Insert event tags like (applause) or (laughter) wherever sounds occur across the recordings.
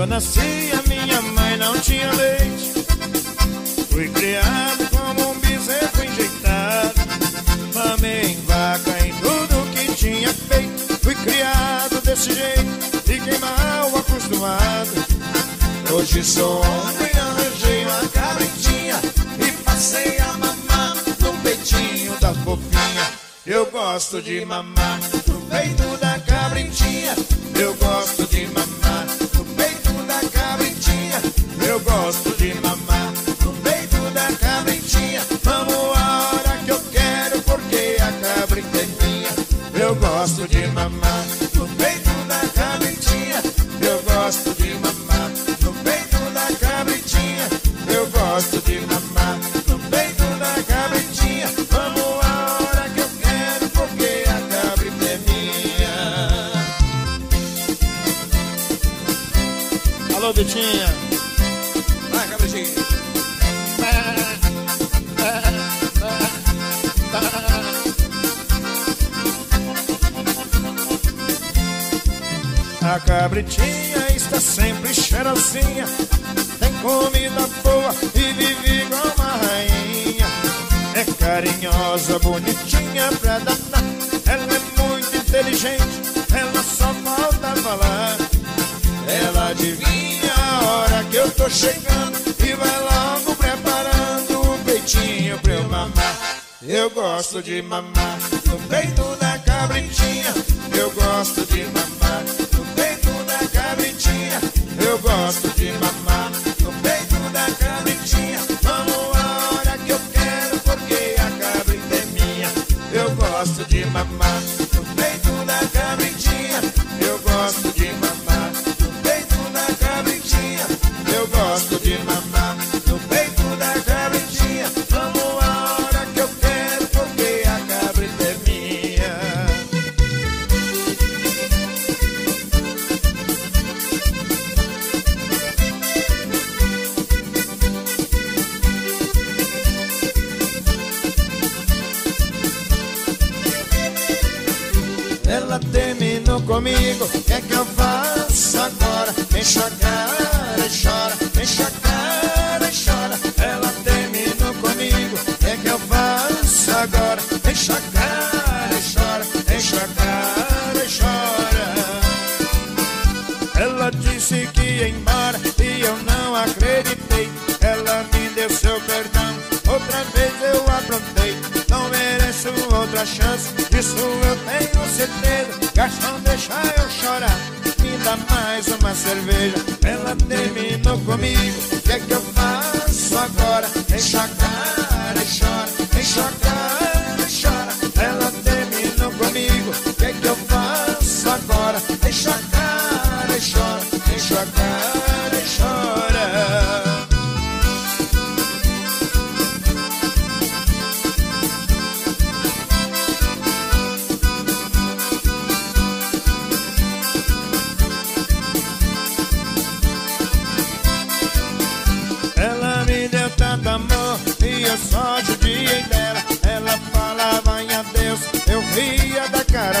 Eu nasci, a minha mãe não tinha leite. Fui criado como um bezerro enjeitado. Mamei em vaca em tudo que tinha feito. Fui criado desse jeito, fiquei mal acostumado. Hoje sou homem, arranjei uma cabritinha e passei a mamar no peitinho da fofinha. Eu gosto de mamar no peito da cabritinha. Eu gosto de mamar gosto de mamar no peito da cabritinha. Vamos a hora que eu quero, porque a cabrita é minha. Eu gosto de mamar no peito da cabritinha. Eu gosto de mamar no peito da cabritinha. Eu gosto de mamar no peito da cabritinha. Vamos a hora que eu quero, porque a cabrita é minha. Alô, Vitinha. A cabritinha está sempre cheirosinha. Tem comida boa e vive igual uma rainha. É carinhosa, bonitinha pra danar. Ela é muito inteligente, ela só falta falar. Ela adivinha a hora que eu tô chegando vai logo preparando o peitinho pra eu mamar. Eu gosto de mamar no peito da cabritinha Eu gosto de mamar comigo, o que é que eu faço agora? Enche a cara e chora, enche a cara e chora. Ela terminou comigo, o que é que eu faço agora? Enche a cara e chora, enche a cara e chora. Ela disse que ia embora e eu não acreditei. Ela me deu seu perdão, outra vez eu aprontei. Não mereço outra chance, isso eu Garçom, deixa eu chorar, me dá mais uma cerveja. Ela terminou comigo, o que é que eu faço agora? Enche a cara e chora, enche a cara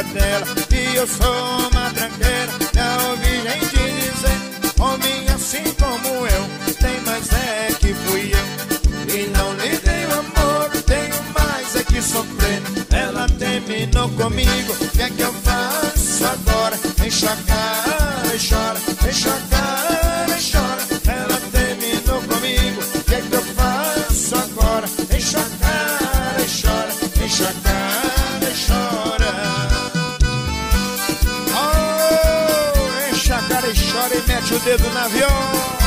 dela. E eu sou uma tranqueira, já ouvi gente dizer: Homem assim como eu, tem mais é que fui eu. E não lhe dei o amor, tenho mais é que sofrer. Ela terminou comigo, o que é que eu dedo na viola.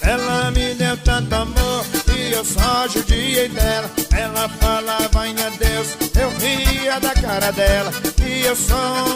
Ela me deu tanto amor e eu só judiei dela. Ela falava em adeus, eu ria da cara dela. E eu sou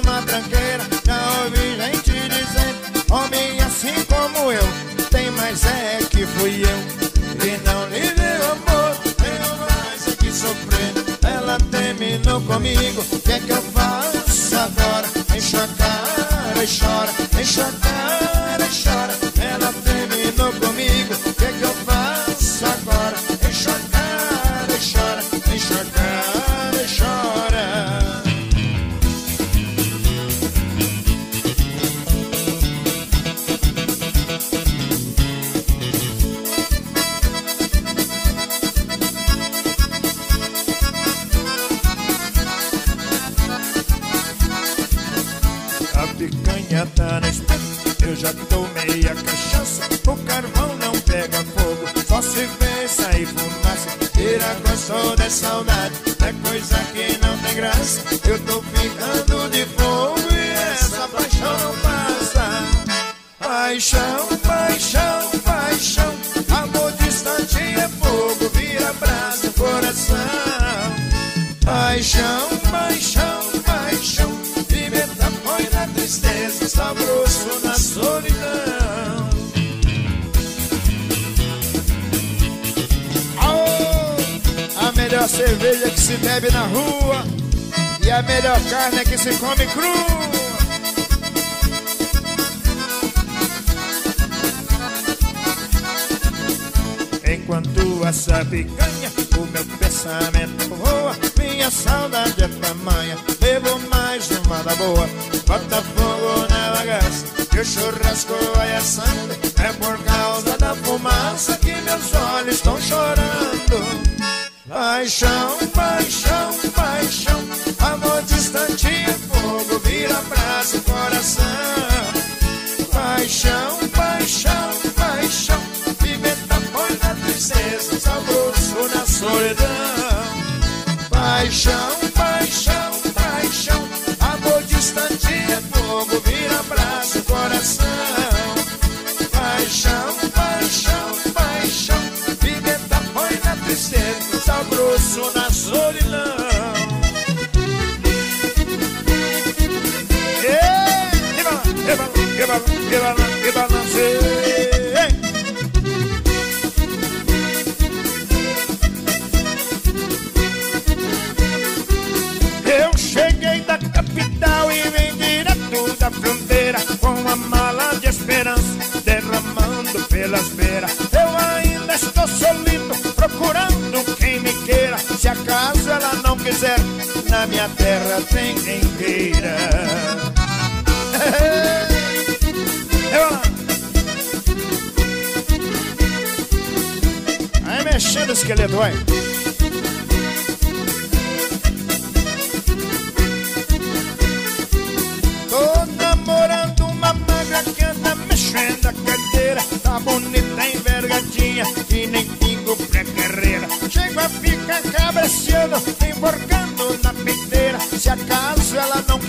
já tomei a cachaça O carvão não pega fogo Só se vê sair fumaça Tira gosto de saudade É coisa que não tem graça Eu tô ficando de fogo E essa paixão não passa. Paixão, paixão, paixão Amor distante é fogo Vira brasa, coração. Paixão, melhor cerveja que se bebe na rua E a melhor carne que se come crua. Enquanto essa picanha, o meu pensamento voa Minha saudade é tamanha, bebo mais uma da boa. Bota fogo na bagaça, que o churrasco vai assando É por causa da fumaça que meus olhos estão chorando Paixão, paixão, paixão pelas beiras. Eu ainda estou solito procurando quem me queira. Se acaso ela não quiser, na minha terra tem quem queira. Aí mexendo o esqueleto, vai.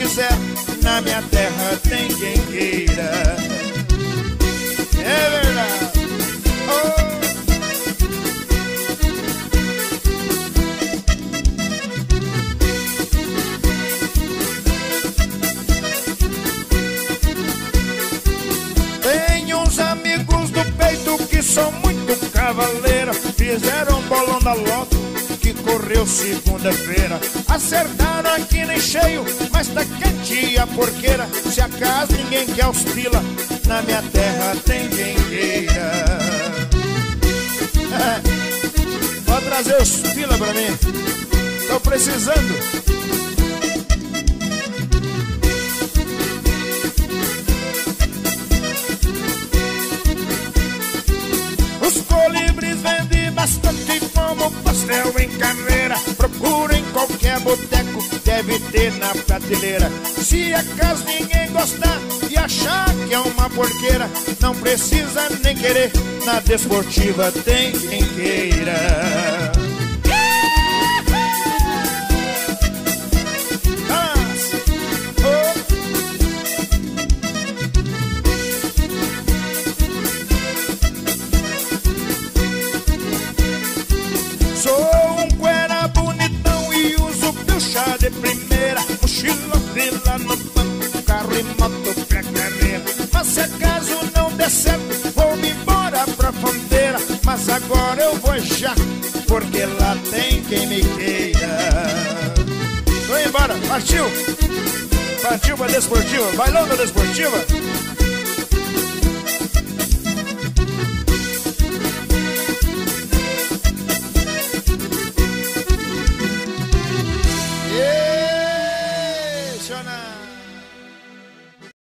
Quiser Na minha terra tem quem queira. É verdade. Oh. são muito cavaleira Fizeram bolão da loto que correu segunda-feira. Acertaram aqui nem cheio, mas tá quente a porqueira. Se acaso ninguém quer os pila, na minha terra tem quem queira (laughs) Pode trazer os pila pra mim? Tô precisando prateleira Se acaso ninguém gostar e achar que é uma porqueira Não precisa nem querer, na desportiva tem quem queira agora eu vou já Porque lá tem quem me queira. Tô embora, partiu. Partiu pra Desportiva Vai logo Desportiva